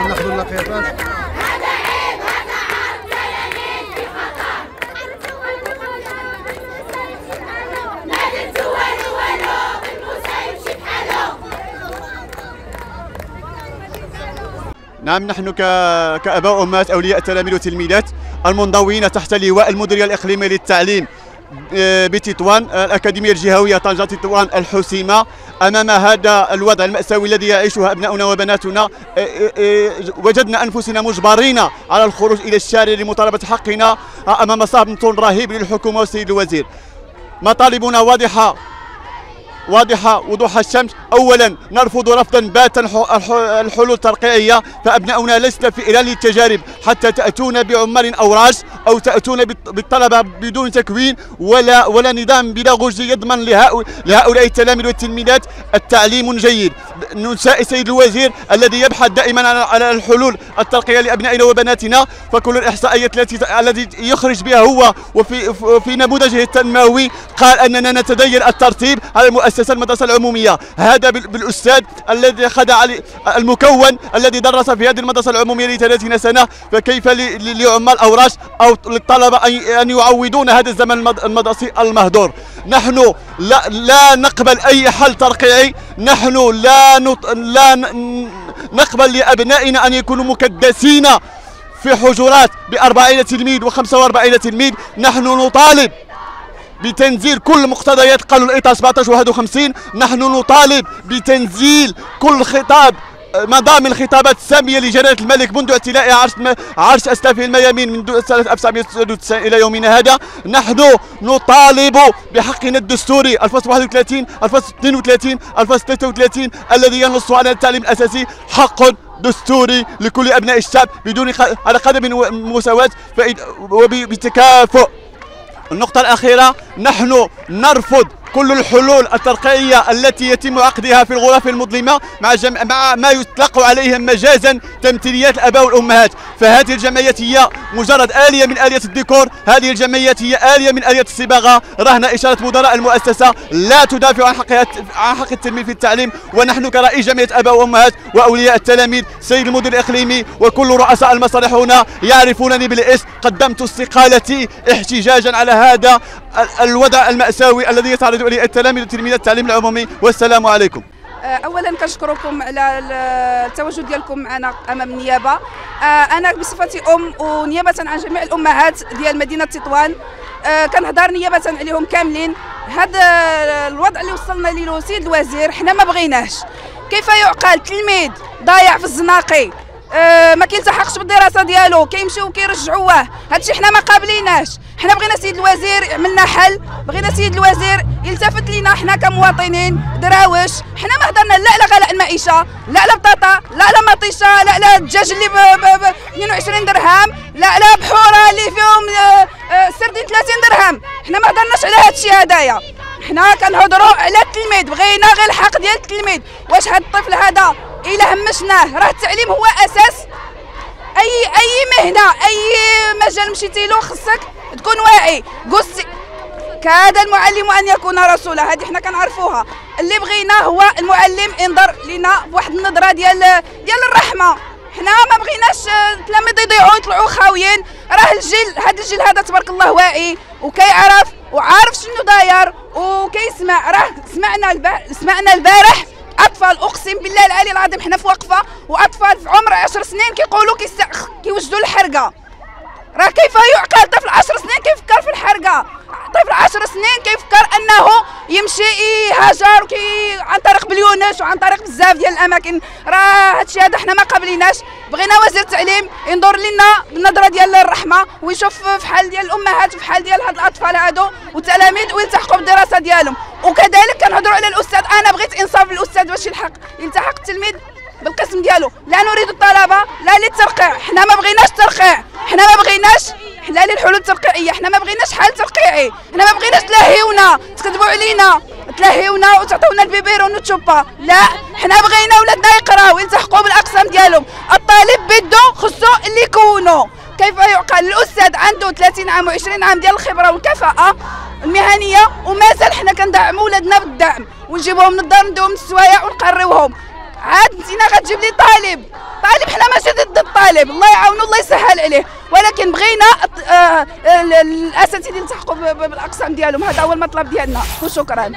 النقيضات نعم نحن ك... كآباء وامهات أولياء التلاميذ والتلميذات المنضوين تحت لواء المديريه الاقليميه للتعليم. بتطوان الأكاديمية الجهوية طنجة تطوان الحسيمة أمام هذا الوضع المأساوي الذي يعيشه أبناؤنا وبناتنا. آه، آه، وجدنا أنفسنا مجبرين على الخروج إلى الشارع لمطالبة حقنا أمام صامت رهيب للحكومة والسيد الوزير. مطالبنا واضحة. واضحة وضوح الشمس. أولا نرفض رفضا باتا الحلول الترقيعية. فأبناؤنا لسنا في إيران للتجارب حتى تأتون بعمال أو راس أو تأتون بالطلبة بدون تكوين ولا ولا نظام بيداغوجي يضمن لهؤلاء التلاميذ والتلميذات. التعليم جيد. نساء السيد الوزير الذي يبحث دائما على الحلول الترقية لأبنائنا وبناتنا. فكل الإحصائيات التي الذي يخرج بها هو وفي في نموذجه التنموي قال أننا نتدين الترتيب على المؤسسة مؤسسة المدرسة العمومية. هذا بالأستاذ الذي خدع المكون الذي درس في هذه المدرسة العمومية ل 30 سنة. فكيف لعمال أوراش أو للطلبة أن يعوضون هذا الزمن المدرسي المهدور. نحن لا, لا نقبل أي حل ترقيعي. نحن لا نط... لا نقبل لأبنائنا أن يكونوا مكدسين في حجرات ب 40 تلميذ و 45 تلميذ نحن نطالب بتنزيل كل مقتضيات قانون الاطار 17 51 نحن نطالب بتنزيل كل خطاب مضامن الخطابات السامية لجلالة الملك منذ اعتلاء عرش عرش أسلافه الميامين من سنة 1999 إلى يومنا هذا. نحن نطالب بحقنا الدستوري الفصل 31 الفصل 32 الفصل 33 الذي ينص على التعليم الأساسي حق دستوري لكل أبناء الشعب بدون على قدم مساواة وبتكافؤ النقطة الأخيرة نحن نرفض كل الحلول الترقيعية التي يتم عقدها في الغرف المظلمة مع, جم... مع ما يطلق عليهم مجازا تمثيليات الآباء والأمهات. فهذه الجمعيات هي مجرد آلية من آلية الديكور. هذه الجمعيات هي آلية من آلية الصباغة. رهن إشارة مدراء المؤسسة. لا تدافع عن حق عن حق التلميذ في التعليم. ونحن كرئيس جمعية آباء وأمهات وأولياء التلاميذ سيد المدير الإقليمي وكل رؤساء المصالح هنا يعرفونني بالاسم قدمت استقالتي احتجاجا على هذا الوضع المأساوي الذي يتعرض اليه التلاميذ وتلميذات التعليم العمومي والسلام عليكم. آه، اولا كنشكركم على التواجد ديالكم معنا أمام النيابة. آه، أنا بصفتي أم ونيابة عن جميع الأمهات ديال مدينة تطوان. آه، كنهضر نيابة عليهم كاملين. هذا الوضع اللي وصلنا ليه سيد الوزير حنا ما بغيناش كيف يعقل تلميذ ضايع في الزناقي؟ آه ما كيلتحقش بالدراسه ديالو كيمشيو كيرجعوه هادشي حنا ما قابليناش. حنا بغينا سيد الوزير عملنا حل بغينا سيد الوزير يلتفت لينا حنا كمواطنين. دراوش حنا ما هضرنا لا على غلاء المعيشة لا على بطاطا لا على مطيشة لا على الدجاج اللي ب 22 درهم لا على بحورة اللي فيهم آه، آه، سردين 30 درهم. حنا ما هضرناش على هادشي هدايا. حنا كنهضروا على التلميذ بغينا غير الحق ديال التلميذ. واش هاد الطفل هذا الا همشناه. راه التعليم هو أساس. أي أي مهنة أي مجال مشيتي له خصك تكون واعي. قص كاد المعلم أن يكون رسولا. هذه حنا كنعرفوها. اللي بغينا هو المعلم ينظر لنا بواحد النظرة ديال ديال الرحمة. حنا ما بغيناش التلاميذ يضيعوا يطلعوا خاويين. راه الجيل هذا الجيل هذا تبارك الله واعي وكيعرف وعارف شنو داير وكيسمع. راه سمعنا البارح سمعنا البارح أطفال أقسم بالله العلي العظيم حنا في وقفة وأطفال في عمر 10 سنين كيقولوا كيوجدوا الحرقة. راه كيف يعقل طفل 10 سنين كيفكر في الحرقة؟ طفل 10 سنين انه يمشي يهاجر كي عن طريق بليونش وعن طريق بزاف ديال الأماكن. راه هادشي هذا حنا ما قابليناش. بغينا وزير التعليم ينظر لنا بالنظره ديال الرحمة ويشوف في حال ديال الأمهات وفي حال ديال هاد الأطفال هادو والتلاميذ ويلتحقوا بالدراسة ديالهم. وكذلك كنهضروا على الأستاذ. أنا بغيت إنصاف للأستاذ باش يلحق يلتحق التلميذ بالقسم ديالو. لا نريد الطلبة لا للترقيع. حنا ما بغيناش ترقيع. حنا ما بغيناش حنا للحلول الترقيعيه حنا ما بغيناش حل ترقيعي حنا ما بغيناش تلهيونا تكذبوا علينا. تلهيونا وتعطونا البيبيرون والتشوبا لا حنا بغينا ولادنا يقراو يلتحقوا بالأقسام ديالهم. الطالب بده خصو اللي يكونوا كيف يعقل؟ الأستاذ عنده 30 عام و20 عام ديال الخبرة والكفاءة المهنية ومازال حنا كندعموا ولادنا بالدعم. ونجيبوهم من الدار ندوهم السوايع ونقريوهم. عاد انت غتجيب لي طالب. طالب حنا ماشي ضد الطالب. الله يعاونو الله يسهل عليه. ولكن بغينا آه، الأساتذة يلتحقوا بالأقسام ديالهم. هذا هو المطلب ديالنا. وشكرا